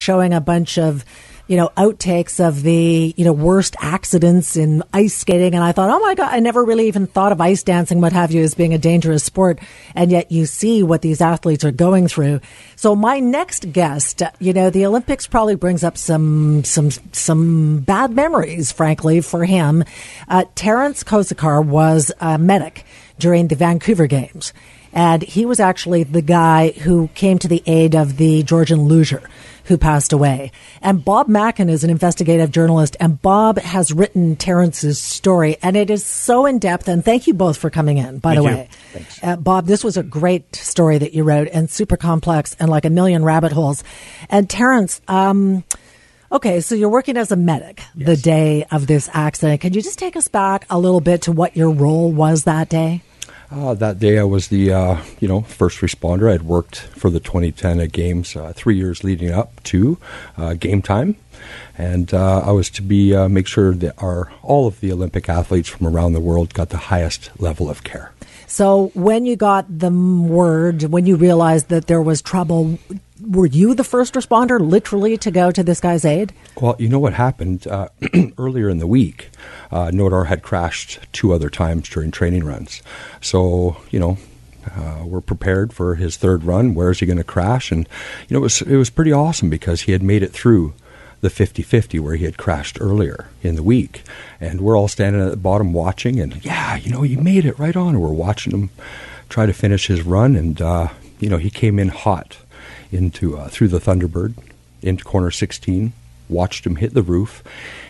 showing a bunch of you know outtakes of the you know worst accidents in ice skating. And i thought oh my god i never really even thought of ice dancing what have you as being a dangerous sport. And yet you see what these athletes are going through. So my next guest you know the olympics probably brings up some some some bad memories frankly for him. Uh, Terrance Kosikar was a medic during the vancouver games. And he was actually the guy who came to the aid of the Georgian luger who passed away. And Bob Mackin is an investigative journalist, and Bob has written Terrance's story, and it is so in depth. And thank you both for coming in, by thank the way. Uh, Bob, this was a great story that you wrote, and super complex, and like a million rabbit holes. And Terrance, um, Okay, so you're working as a medic yes. the day of this accident. Can you just take us back a little bit to what your role was that day? Uh, that day, I was the uh, you know first responder. I had worked for the 2010 games uh, three years leading up to uh, game time, and uh, I was to be uh, make sure that our all of the Olympic athletes from around the world got the highest level of care. So when you got the word, when you realized that there was trouble, were you the first responder literally to go to this guy's aid? Well, you know what happened uh, earlier in the week. Uh, Nodar had crashed two other times during training runs, so you know uh, we're prepared for his third run. Where is he going to crash? And you know it was it was pretty awesome because he had made it through the 50-50 where he had crashed earlier in the week, and we're all standing at the bottom watching. And yeah, you know, he made it right on. We're watching him try to finish his run, and uh, you know he came in hot into uh, through the Thunderbird into corner 16. Watched him hit the roof,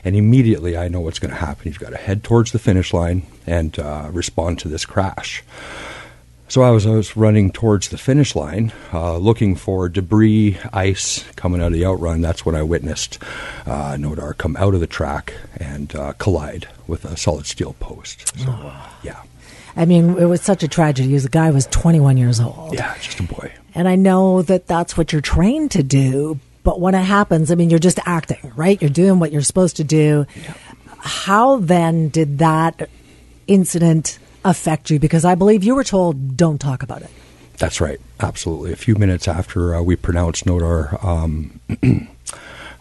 and immediately I know what's going to happen. He's got to head towards the finish line and uh, respond to this crash. So I was, I was running towards the finish line, uh, looking for debris, ice coming out of the outrun. That's when I witnessed uh, Nodar come out of the track and uh, collide with a solid steel post. So, oh. yeah. I mean, it was such a tragedy. The guy was 21 years old. Yeah, just a boy. And I know that that's what you're trained to do. But when it happens, I mean, you're just acting, right? You're doing what you're supposed to do. Yeah. How then did that incident affect you? Because I believe you were told, don't talk about it. That's right. Absolutely. A few minutes after uh, we pronounced Nodar um,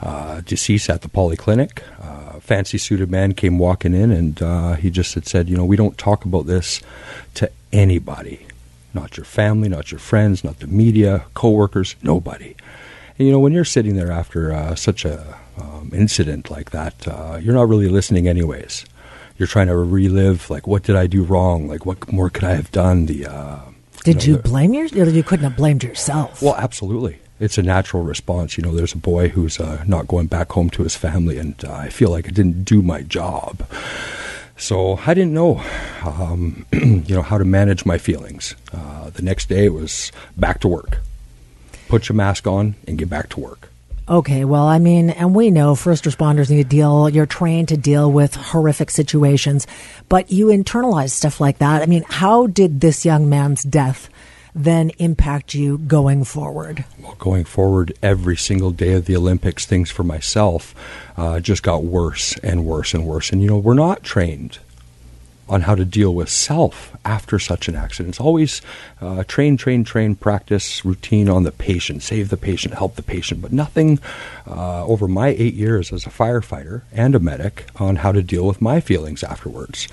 uh, deceased at the polyclinic, uh, fancy suited man came walking in and uh, he just had said, you know, we don't talk about this to anybody not your family, not your friends, not the media, coworkers, nobody. You know, when you're sitting there after uh, such a um, incident like that, uh, you're not really listening, anyways. You're trying to relive, like, what did I do wrong? Like, what more could I have done? The uh, did you, know, you the, blame yourself? You couldn't have blamed yourself. Well, absolutely. It's a natural response. You know, there's a boy who's uh, not going back home to his family, and uh, I feel like I didn't do my job. So I didn't know, um, you know, how to manage my feelings. Uh, the next day it was back to work. Put your mask on and get back to work. Okay, well, I mean, and we know first responders need to deal, you're trained to deal with horrific situations, but you internalize stuff like that. I mean, how did this young man's death then impact you going forward? Well, going forward, every single day of the Olympics, things for myself uh, just got worse and worse and worse. And, you know, we're not trained on how to deal with self after such an accident. It's always uh, train, train, train, practice, routine on the patient, save the patient, help the patient, but nothing uh, over my eight years as a firefighter and a medic on how to deal with my feelings afterwards.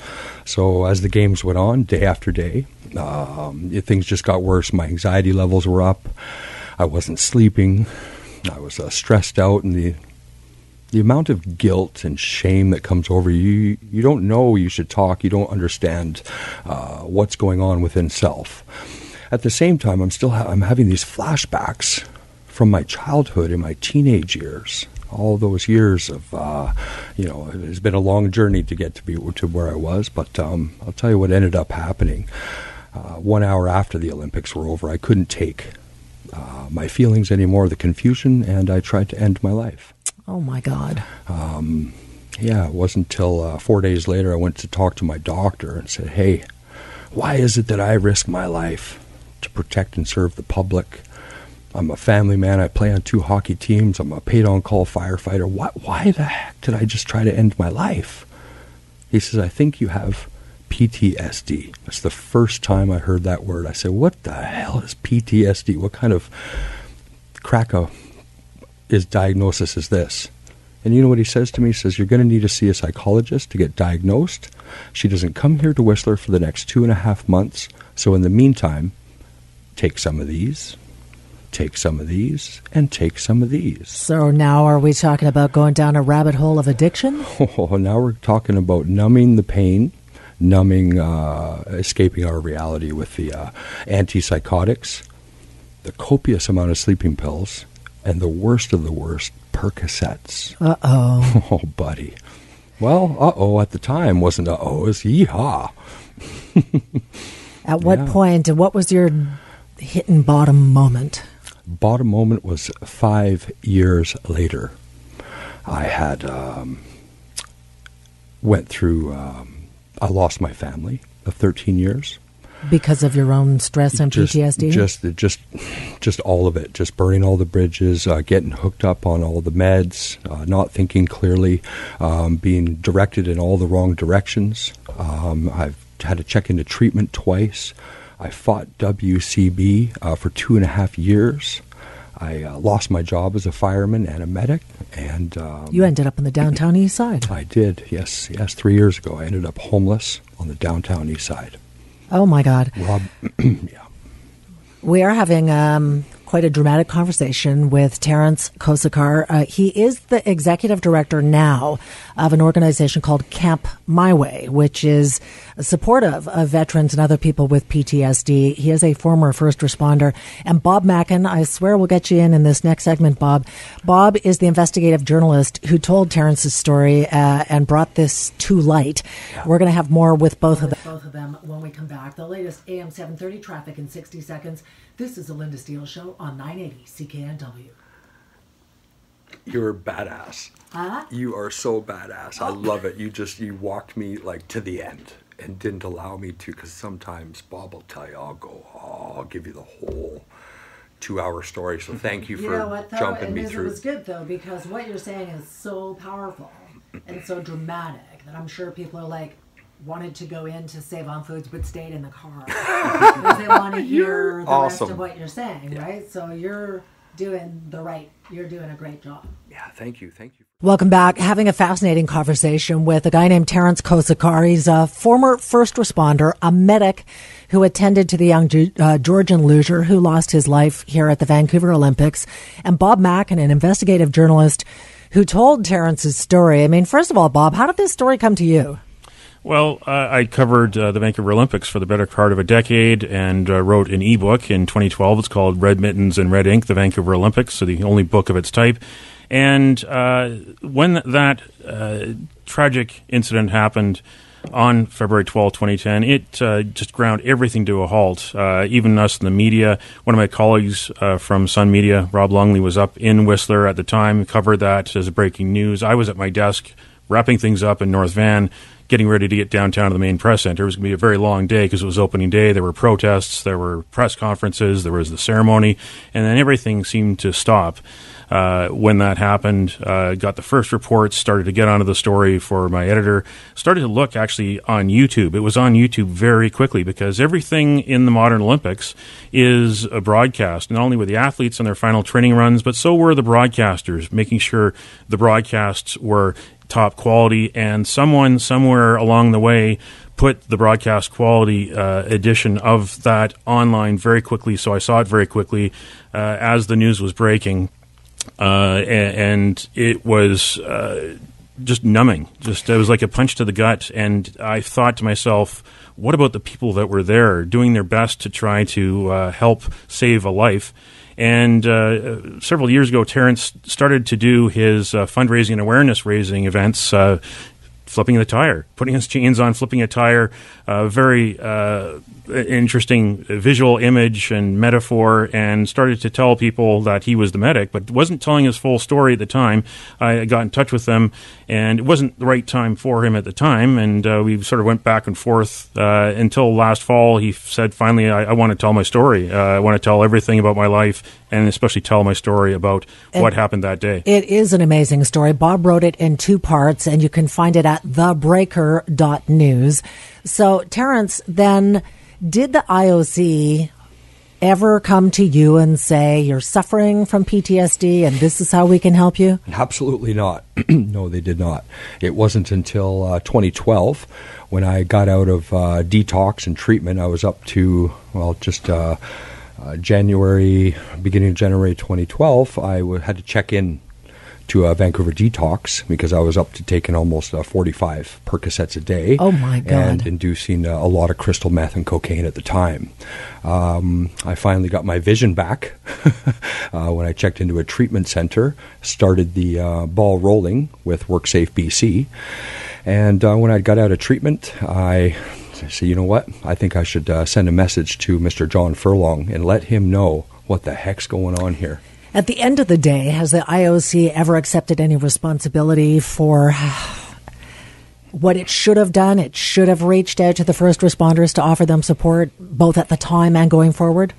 So as the games went on, day after day, um, things just got worse. My anxiety levels were up. I wasn't sleeping. I was uh, stressed out, and the the amount of guilt and shame that comes over you, you don't know you should talk, you don't understand uh, what's going on within self. At the same time, I'm still ha- I'm having these flashbacks from my childhood and my teenage years. All those years of, uh, you know, it's been a long journey to get to be to where I was. But um, I'll tell you what ended up happening. Uh, one hour after the Olympics were over, I couldn't take uh, my feelings anymore, the confusion, and I tried to end my life. Oh my God. Um, yeah, it wasn't until uh, four days later I went to talk to my doctor and said, "Hey, why is it that I risk my life to protect and serve the public? I'm a family man. I play on two hockey teams. I'm a paid-on-call firefighter. Why, why the heck did I just try to end my life?" He says, "I think you have." PTSD. That's the first time I heard that word. I said, "What the hell is PTSD? What kind of crack his diagnosis is this. And you know what he says to me? He says, You're going to need to see a psychologist to get diagnosed. She doesn't come here to Whistler for the next two and a half months. So in the meantime, take some of these, take some of these, and take some of these. So now are we talking about going down a rabbit hole of addiction? Oh, now we're talking about numbing the pain, numbing, uh, escaping our reality with the uh, antipsychotics, the copious amount of sleeping pills, and the worst of the worst, Percocets. Uh oh. Oh, buddy. Well, uh oh at the time wasn't uh oh, it was yeehaw. At what Yeah. point, and what was your hitting bottom moment? Bottom moment was five years later. I had um, went through. Um, I lost my family of thirteen years. Because of your own stress and just, PTSD? Just, just, just all of it. Just burning all the bridges, uh, getting hooked up on all the meds, uh, not thinking clearly, um, being directed in all the wrong directions. Um, I've had to check into treatment twice. I fought WCB uh, for two and a half years. I uh, lost my job as a fireman and a medic, and um, you ended up on the downtown east side. I did. Yes, yes. Three years ago, I ended up homeless on the downtown east side. Oh my God. Rob, yeah. We are having um, quite a dramatic conversation with Terrance Kosikar. Uh, he is the executive director now of an organization called Camp My Way, which is supportive of veterans and other people with PTSD. He is a former first responder. And Bob Mackin, I swear we'll get you in in this next segment, Bob. Bob is the investigative journalist who told Terrance's story uh, and brought this to light. We're going to have more with both of them. Both of them when we come back. The latest AM 730 traffic in 60 seconds. This is the Lynda Steel Show on 980 CKNW. You're badass. Huh? You are so badass. I oh. love it. You just you walked me like to the end and didn't allow me to because sometimes Bob will tell you I'll go oh, I'll give you the whole two hour story. So thank you for You know what, though? jumping and me this through. was good, though, because what you're saying is so powerful and so dramatic that I'm sure people are like, wanted to go in to save on foods but stayed in the car because they want to hear the rest of what you're saying, right? So you're doing the right, you're doing a great job. Yeah, thank you, thank you. Welcome back. Having a fascinating conversation with a guy named Terrance Kosikar. He's a former first responder, a medic who attended to the young uh, Georgian luger who lost his life here at the Vancouver Olympics, and Bob Mackin, an investigative journalist who told Terrance's story. I mean, first of all, Bob, how did this story come to you? Well, uh, I covered uh, the Vancouver Olympics for the better part of a decade and uh, wrote an ebook in 2012. It's called Red Mittens and Red Ink: The Vancouver Olympics, so the only book of its type. And uh, when that uh, tragic incident happened on February 12, 2010, it uh, just ground everything to a halt. Even us in the media. One of my colleagues from Sun Media, Rob Longley, was up in Whistler at the time, covered that as breaking news. I was at my desk wrapping things up in North Van, getting ready to get downtown to the main press center. It was going to be a very long day because it was opening day. There were protests, there were press conferences, there was the ceremony, and then everything seemed to stop. Uh, when that happened, uh, got the first reports, started to get onto the story for my editor, started to look actually on YouTube. It was on YouTube very quickly because everything in the modern Olympics is a broadcast. Not only were the athletes on their final training runs, but so were the broadcasters, making sure the broadcasts were top quality. And someone somewhere along the way put the broadcast quality uh, edition of that online very quickly. So I saw it very quickly uh, as the news was breaking uh, and it was uh, just numbing. Just it was like a punch to the gut. And I thought to myself, what about the people that were there doing their best to try to uh, help save a life? And uh, several years ago, Terrance started to do his uh, fundraising and awareness raising events. Flipping the tire, putting his jeans on, flipping a tire. Uh, very uh, interesting visual image and metaphor, and started to tell people that he was the medic, but wasn't telling his full story at the time. I got in touch with them, and it wasn't the right time for him at the time, and uh, we sort of went back and forth uh, until last fall. He said, "Finally, I, I want to tell my story. Uh, I want to tell everything about my life, and especially tell my story about what happened that day." It is an amazing story. Bob wrote it in two parts, and you can find it at thebreaker.news. So, Terrance, then did the IOC ever come to you and say you're suffering from PTSD and this is how we can help you? Absolutely not. no, they did not. It wasn't until uh, 2012 when I got out of uh, detox and treatment. I was up to, well, just uh, uh January, beginning of January 2012. I w- had to check in to a Vancouver detox because I was up to taking almost uh, 45 Percocets a day. Oh my God. And inducing uh, a lot of crystal meth and cocaine at the time. Um, I finally got my vision back uh, when I checked into a treatment center, started the uh, ball rolling with WorkSafe BC. And uh, when I got out of treatment, I said, you know what? I think I should uh, send a message to Mr. John Furlong and let him know what the heck's going on here. At the end of the day, has the IOC ever accepted any responsibility for what it should have done? It should have reached out to the first responders to offer them support, both at the time and going forward.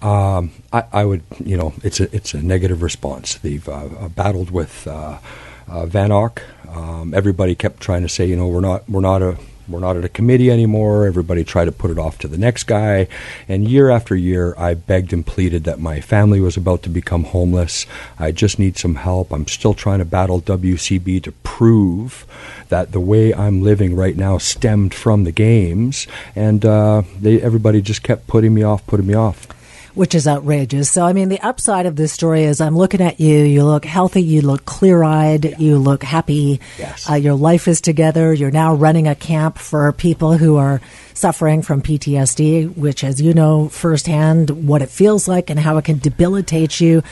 Um, I, I, would, you know, it's a it's a negative response. They've uh, uh battled with uh, uh, VANOC. Um, everybody kept trying to say, you know, we're not we're not a we're not at a committee anymore. Everybody tried to put it off to the next guy. And year after year, I begged and pleaded that my family was about to become homeless. I just need some help. I'm still trying to battle WCB to prove that the way I'm living right now stemmed from the games. And uh, they, everybody just kept putting me off, putting me off which is outrageous. So, I mean, the upside of this story is I'm looking at you. You look healthy. You look clear eyed. Yeah. You look happy. Yes. Uh, your life is together. You're now running a camp for people who are suffering from PTSD, which, as you know firsthand, what it feels like and how it can debilitate you.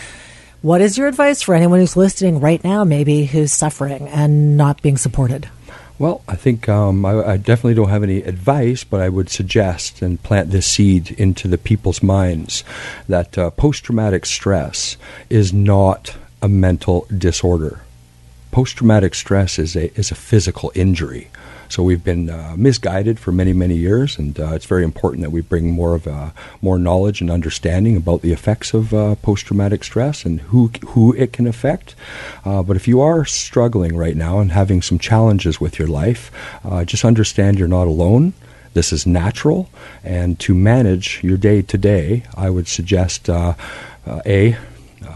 What is your advice for anyone who's listening right now, maybe who's suffering and not being supported? Well, I think um, I, I, definitely don't have any advice, but I would suggest and plant this seed into the people's minds that uh, post traumatic stress is not a mental disorder. Post traumatic stress is a, is a physical injury. So we've been uh, misguided for many, many years, and uh, it's very important that we bring more of uh, more knowledge and understanding about the effects of uh, post-traumatic stress and who who it can affect. Uh, but if you are struggling right now and having some challenges with your life, uh, just understand you're not alone. This is natural, and to manage your day to day, I would suggest a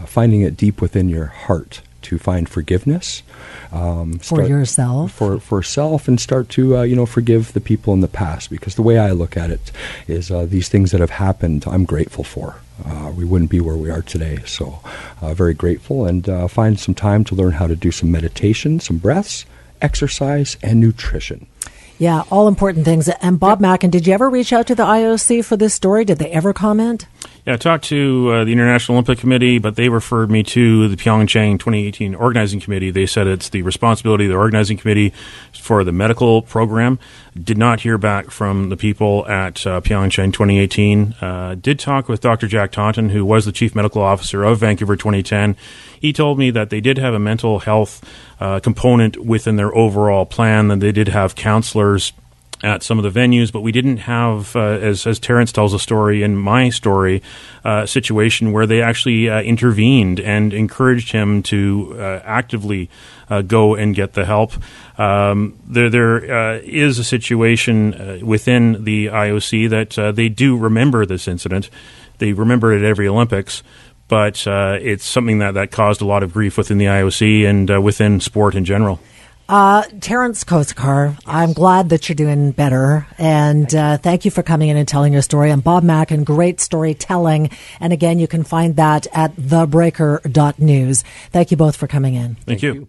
finding it deep within your heart to find forgiveness um, for yourself, for for self, and start to uh, you know forgive the people in the past. Because the way I look at it is uh, these things that have happened, I'm grateful for. Uh, we wouldn't be where we are today. So, uh, very grateful, and uh, find some time to learn how to do some meditation, some breaths, exercise, and nutrition. Yeah, all important things. And Bob yep. Mackin, did you ever reach out to the IOC for this story? Did they ever comment? Yeah, I talked to uh, the International Olympic Committee, but they referred me to the Pyeongchang 2018 Organizing Committee. They said it's the responsibility of the Organizing Committee for the medical program. Did not hear back from the people at uh, Pyeongchang 2018. Uh, did talk with Dr. Jack Taunton, who was the Chief Medical Officer of Vancouver 2010. He told me that they did have a mental health uh, component within their overall plan, and they did have counselors at some of the venues, but we didn't have, uh, as as Terrance tells a story in my story, uh, situation where they actually uh, intervened and encouraged him to uh, actively uh, go and get the help. Um, there there is a situation within the IOC that they do remember this incident. They remember it at every Olympics, but it's something that, that caused a lot of grief within the IOC and within sport in general. Uh, Terrance Kosikar, yes. I'm glad that you're doing better. And thank, uh, thank, you for coming in and telling your story. And Bob Mackin, great storytelling. And again, you can find that at thebreaker.news. Thank you both for coming in. Thank, thank you. you.